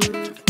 Mm-hmm.